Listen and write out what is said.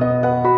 you